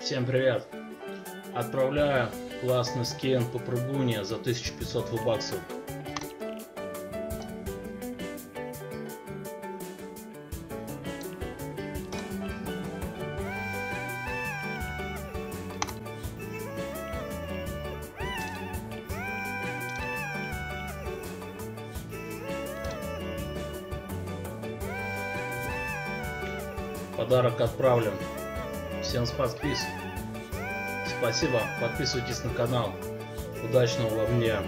Всем привет! Отправляю классный скин по прыгуне за 1500 баксов. Подарок отправлен. Всем спасибо. Спасибо. Подписывайтесь на канал. Удачного вам дня.